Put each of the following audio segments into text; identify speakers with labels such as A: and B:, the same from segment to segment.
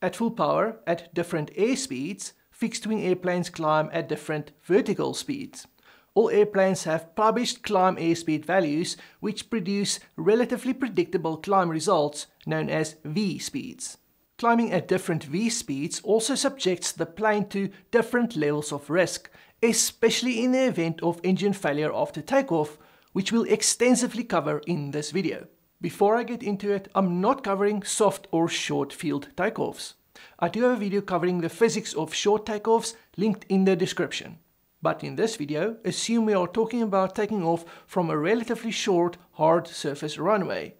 A: At full power, at different airspeeds, fixed-wing airplanes climb at different vertical speeds. All airplanes have published climb airspeed values which produce relatively predictable climb results known as V-speeds. Climbing at different V-speeds also subjects the plane to different levels of risk, especially in the event of engine failure after takeoff, which we'll extensively cover in this video. Before I get into it, I'm not covering soft or short field takeoffs. I do have a video covering the physics of short takeoffs linked in the description. But in this video, assume we are talking about taking off from a relatively short, hard surface runway.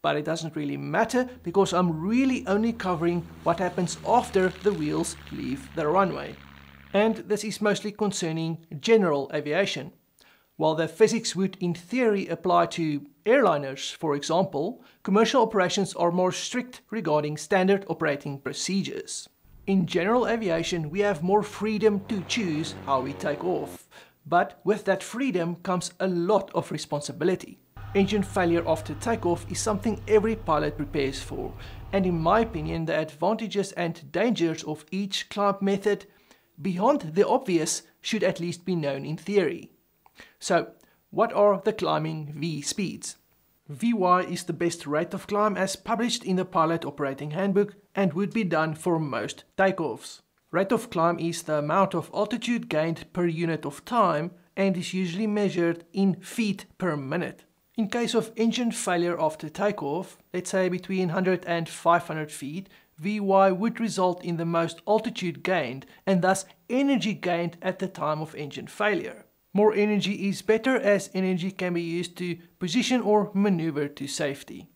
A: But it doesn't really matter because I'm really only covering what happens after the wheels leave the runway. And this is mostly concerning general aviation. While the physics would in theory apply to airliners, for example, commercial operations are more strict regarding standard operating procedures. In general aviation, we have more freedom to choose how we take off. But with that freedom comes a lot of responsibility. Engine failure after takeoff is something every pilot prepares for, and in my opinion, the advantages and dangers of each climb method, beyond the obvious, should at least be known in theory. So, what are the climbing V speeds? Vy is the best rate of climb as published in the Pilot Operating Handbook and would be done for most takeoffs. Rate of climb is the amount of altitude gained per unit of time and is usually measured in feet per minute. In case of engine failure after takeoff, let's say between 100 and 500 feet, Vy would result in the most altitude gained and thus energy gained at the time of engine failure. More energy is better as energy can be used to position or maneuver to safety.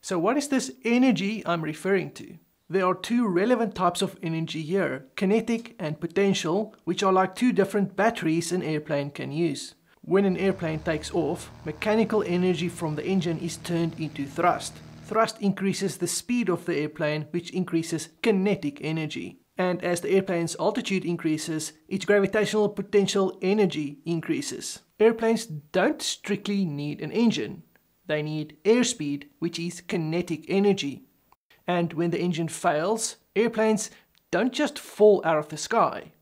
A: So what is this energy I'm referring to? There are two relevant types of energy here, kinetic and potential, which are like two different batteries an airplane can use. When an airplane takes off, mechanical energy from the engine is turned into thrust. Thrust increases the speed of the airplane, which increases kinetic energy and as the airplane's altitude increases, its gravitational potential energy increases. Airplanes don't strictly need an engine. They need airspeed, which is kinetic energy. And when the engine fails, airplanes don't just fall out of the sky,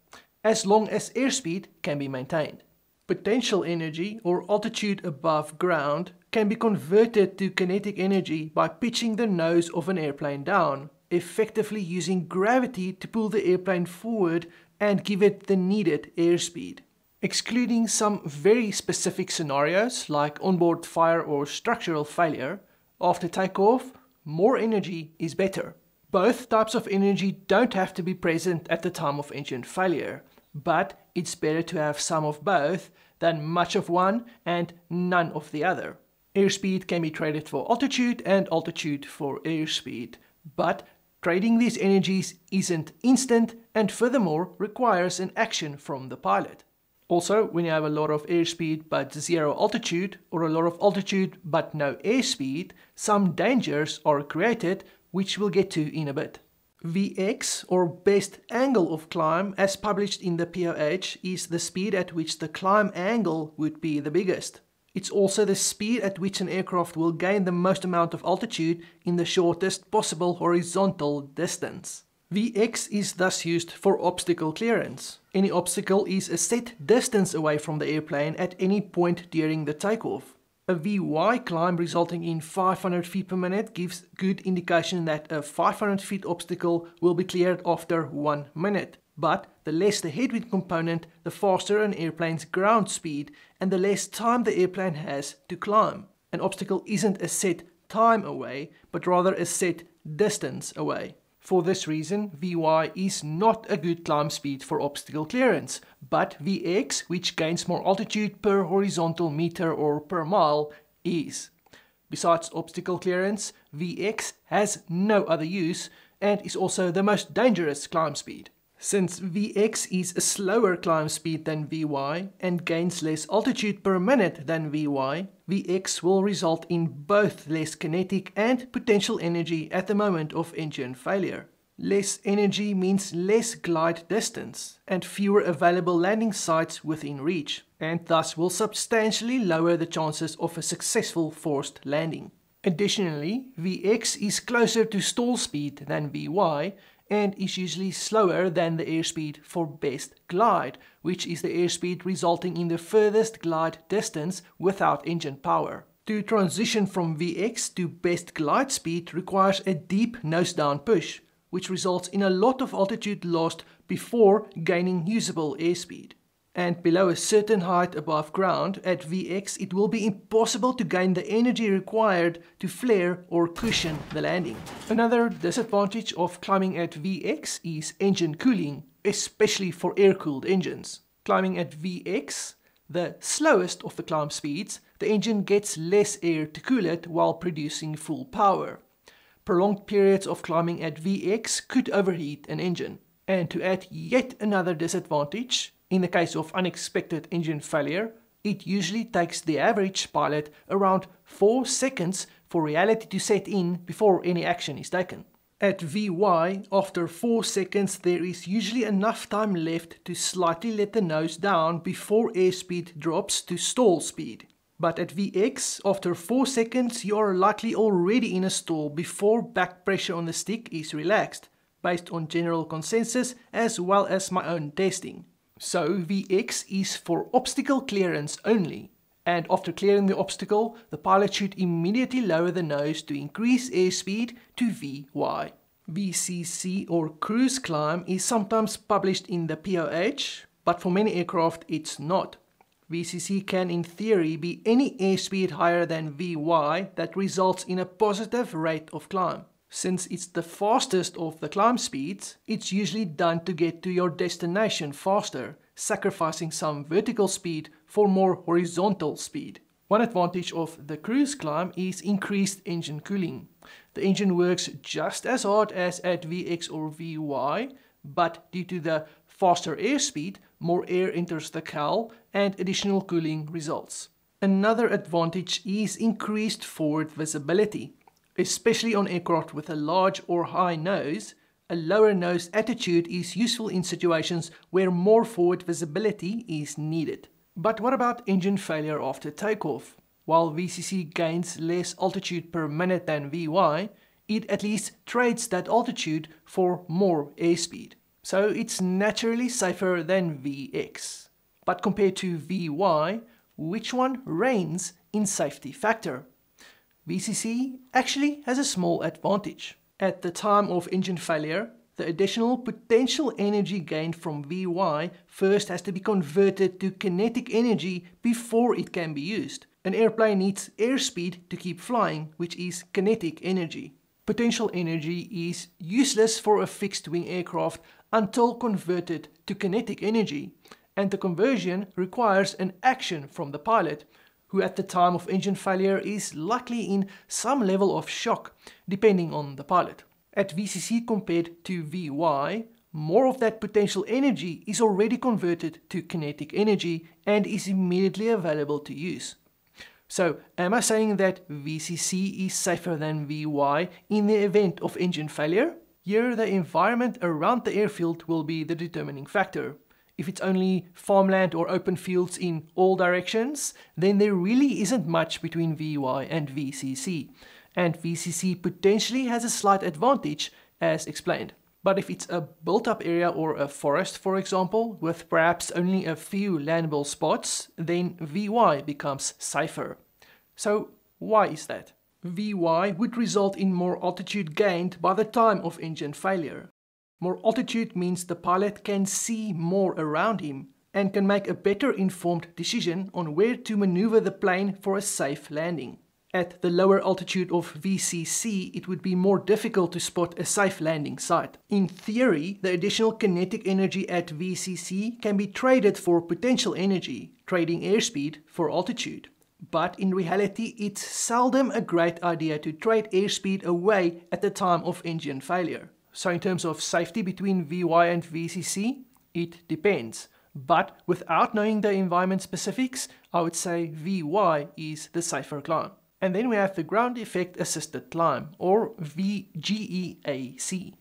A: as long as airspeed can be maintained. Potential energy, or altitude above ground, can be converted to kinetic energy by pitching the nose of an airplane down, effectively using gravity to pull the airplane forward and give it the needed airspeed. Excluding some very specific scenarios like onboard fire or structural failure, after takeoff, more energy is better. Both types of energy don't have to be present at the time of engine failure, but it's better to have some of both than much of one and none of the other. Airspeed can be traded for altitude and altitude for airspeed, but Trading these energies isn't instant and furthermore requires an action from the pilot. Also, when you have a lot of airspeed but zero altitude, or a lot of altitude but no airspeed, some dangers are created, which we'll get to in a bit. Vx, or best angle of climb, as published in the POH, is the speed at which the climb angle would be the biggest. It's also the speed at which an aircraft will gain the most amount of altitude in the shortest possible horizontal distance. Vx is thus used for obstacle clearance. Any obstacle is a set distance away from the airplane at any point during the takeoff. A Vy climb resulting in 500 feet per minute gives good indication that a 500 feet obstacle will be cleared after 1 minute. But the less the headwind component, the faster an airplane's ground speed and the less time the airplane has to climb. An obstacle isn't a set time away, but rather a set distance away. For this reason, Vy is not a good climb speed for obstacle clearance, but Vx, which gains more altitude per horizontal meter or per mile, is. Besides obstacle clearance, Vx has no other use and is also the most dangerous climb speed. Since Vx is a slower climb speed than Vy and gains less altitude per minute than Vy, Vx will result in both less kinetic and potential energy at the moment of engine failure. Less energy means less glide distance and fewer available landing sites within reach, and thus will substantially lower the chances of a successful forced landing. Additionally, Vx is closer to stall speed than Vy and is usually slower than the airspeed for best glide, which is the airspeed resulting in the furthest glide distance without engine power. To transition from VX to best glide speed requires a deep nose down push, which results in a lot of altitude lost before gaining usable airspeed and below a certain height above ground at Vx it will be impossible to gain the energy required to flare or cushion the landing. Another disadvantage of climbing at Vx is engine cooling, especially for air-cooled engines. Climbing at Vx, the slowest of the climb speeds, the engine gets less air to cool it while producing full power. Prolonged periods of climbing at Vx could overheat an engine. And to add yet another disadvantage, in the case of unexpected engine failure, it usually takes the average pilot around 4 seconds for reality to set in before any action is taken. At VY, after 4 seconds there is usually enough time left to slightly let the nose down before airspeed drops to stall speed. But at Vx, after 4 seconds you are likely already in a stall before back pressure on the stick is relaxed, based on general consensus as well as my own testing. So Vx is for obstacle clearance only. And after clearing the obstacle, the pilot should immediately lower the nose to increase airspeed to Vy. VCC or cruise climb is sometimes published in the POH, but for many aircraft it's not. VCC can in theory be any airspeed higher than Vy that results in a positive rate of climb. Since it's the fastest of the climb speeds, it's usually done to get to your destination faster, sacrificing some vertical speed for more horizontal speed. One advantage of the cruise climb is increased engine cooling. The engine works just as hard as at Vx or Vy, but due to the faster airspeed, more air enters the cowl and additional cooling results. Another advantage is increased forward visibility. Especially on aircraft with a large or high nose, a lower nose attitude is useful in situations where more forward visibility is needed. But what about engine failure after takeoff? While VCC gains less altitude per minute than VY, it at least trades that altitude for more airspeed. So it's naturally safer than VX. But compared to VY, which one reigns in safety factor? VCC actually has a small advantage. At the time of engine failure, the additional potential energy gained from Vy first has to be converted to kinetic energy before it can be used. An airplane needs airspeed to keep flying, which is kinetic energy. Potential energy is useless for a fixed wing aircraft until converted to kinetic energy, and the conversion requires an action from the pilot, who at the time of engine failure is likely in some level of shock, depending on the pilot. At VCC compared to VY, more of that potential energy is already converted to kinetic energy and is immediately available to use. So, am I saying that VCC is safer than VY in the event of engine failure? Here, the environment around the airfield will be the determining factor. If it's only farmland or open fields in all directions, then there really isn't much between VY and VCC. And VCC potentially has a slight advantage, as explained. But if it's a built-up area or a forest, for example, with perhaps only a few landable spots, then VY becomes safer. So why is that? VY would result in more altitude gained by the time of engine failure. More altitude means the pilot can see more around him and can make a better informed decision on where to maneuver the plane for a safe landing. At the lower altitude of VCC, it would be more difficult to spot a safe landing site. In theory, the additional kinetic energy at VCC can be traded for potential energy, trading airspeed for altitude. But in reality, it's seldom a great idea to trade airspeed away at the time of engine failure. So in terms of safety between VY and VCC, it depends. But without knowing the environment specifics, I would say VY is the safer climb. And then we have the ground effect assisted climb, or VGEAC.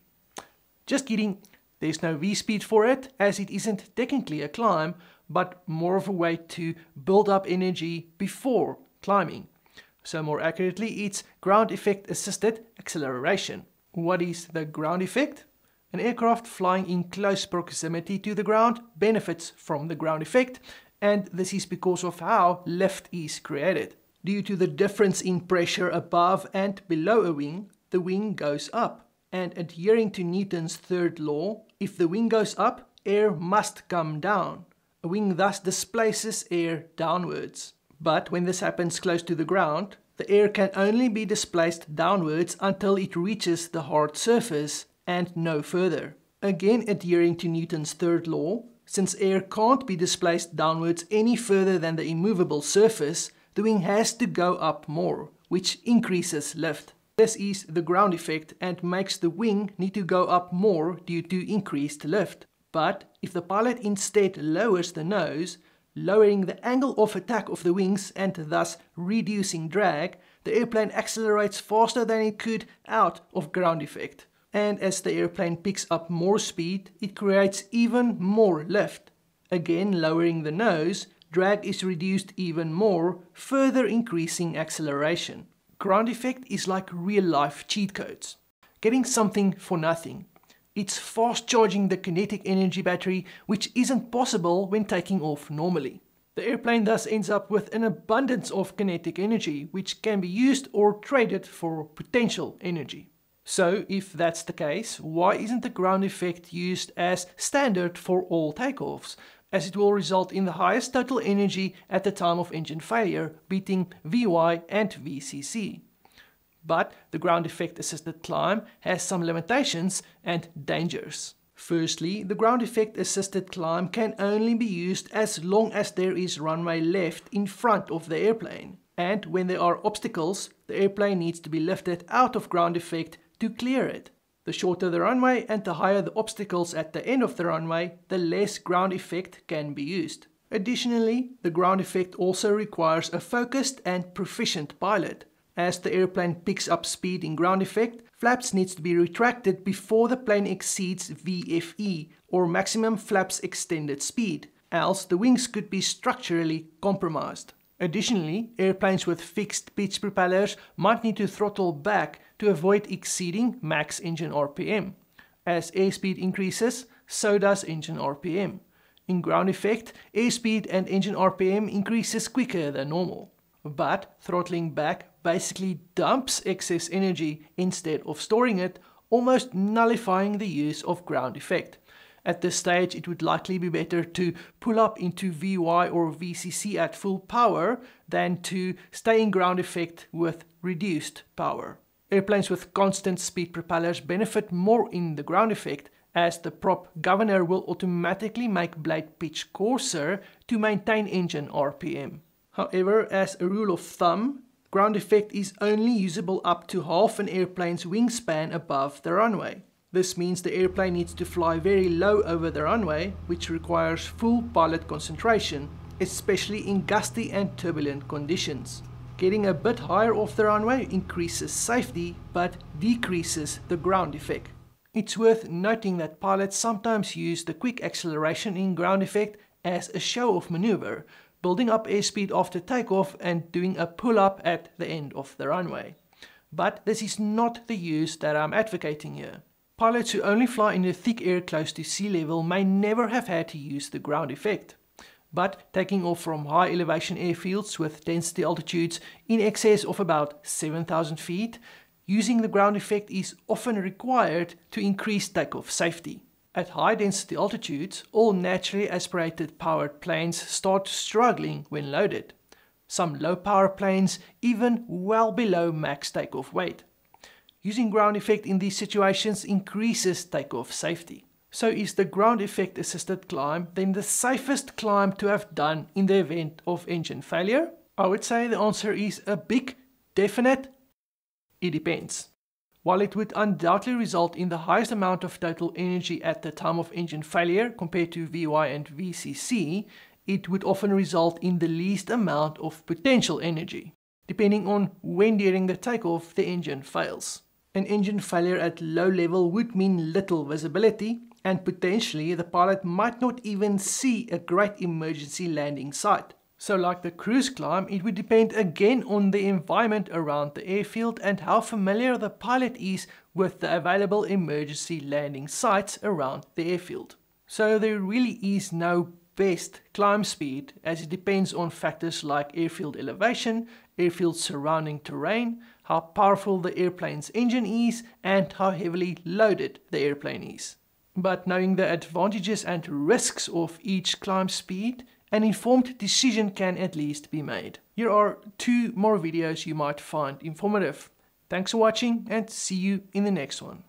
A: Just kidding, there's no V speed for it, as it isn't technically a climb, but more of a way to build up energy before climbing. So more accurately, it's ground effect assisted acceleration. What is the ground effect? An aircraft flying in close proximity to the ground benefits from the ground effect, and this is because of how lift is created. Due to the difference in pressure above and below a wing, the wing goes up. And adhering to Newton's third law, if the wing goes up, air must come down. A wing thus displaces air downwards. But when this happens close to the ground, the air can only be displaced downwards until it reaches the hard surface and no further. Again adhering to Newton's third law, since air can't be displaced downwards any further than the immovable surface, the wing has to go up more, which increases lift. This is the ground effect and makes the wing need to go up more due to increased lift. But if the pilot instead lowers the nose, lowering the angle of attack of the wings and thus reducing drag, the airplane accelerates faster than it could out of ground effect. And as the airplane picks up more speed, it creates even more lift. Again lowering the nose, drag is reduced even more, further increasing acceleration. Ground effect is like real life cheat codes. Getting something for nothing. It's fast charging the kinetic energy battery, which isn't possible when taking off normally. The airplane thus ends up with an abundance of kinetic energy, which can be used or traded for potential energy. So, if that's the case, why isn't the ground effect used as standard for all takeoffs? as it will result in the highest total energy at the time of engine failure, beating VY and VCC. But the ground effect assisted climb has some limitations and dangers. Firstly, the ground effect assisted climb can only be used as long as there is runway left in front of the airplane. And when there are obstacles, the airplane needs to be lifted out of ground effect to clear it. The shorter the runway and the higher the obstacles at the end of the runway, the less ground effect can be used. Additionally, the ground effect also requires a focused and proficient pilot. As the airplane picks up speed in ground effect, flaps needs to be retracted before the plane exceeds VFE or maximum flaps extended speed, else the wings could be structurally compromised. Additionally, airplanes with fixed pitch propellers might need to throttle back to avoid exceeding max engine RPM. As airspeed increases, so does engine RPM. In ground effect, airspeed and engine RPM increases quicker than normal. But throttling back basically dumps excess energy instead of storing it, almost nullifying the use of ground effect. At this stage, it would likely be better to pull up into VY or VCC at full power than to stay in ground effect with reduced power. Airplanes with constant speed propellers benefit more in the ground effect as the prop governor will automatically make blade pitch coarser to maintain engine RPM. However, as a rule of thumb, ground effect is only usable up to half an airplane's wingspan above the runway. This means the airplane needs to fly very low over the runway, which requires full pilot concentration, especially in gusty and turbulent conditions. Getting a bit higher off the runway increases safety, but decreases the ground effect. It's worth noting that pilots sometimes use the quick acceleration in ground effect as a show-off maneuver, building up airspeed after takeoff and doing a pull-up at the end of the runway. But this is not the use that I'm advocating here. Pilots who only fly in the thick air close to sea level may never have had to use the ground effect. But taking off from high elevation airfields with density altitudes in excess of about 7,000 feet, using the ground effect is often required to increase takeoff safety. At high density altitudes, all naturally aspirated powered planes start struggling when loaded. Some low power planes even well below max takeoff weight. Using ground effect in these situations increases takeoff safety. So is the ground effect assisted climb then the safest climb to have done in the event of engine failure? I would say the answer is a big, definite, it depends. While it would undoubtedly result in the highest amount of total energy at the time of engine failure compared to VY and VCC, it would often result in the least amount of potential energy, depending on when during the takeoff the engine fails. An engine failure at low level would mean little visibility, and potentially the pilot might not even see a great emergency landing site. So like the cruise climb, it would depend again on the environment around the airfield and how familiar the pilot is with the available emergency landing sites around the airfield. So there really is no best climb speed as it depends on factors like airfield elevation, airfield surrounding terrain, how powerful the airplane's engine is and how heavily loaded the airplane is. But knowing the advantages and risks of each climb speed an informed decision can at least be made. Here are two more videos you might find informative. Thanks for watching and see you in the next one.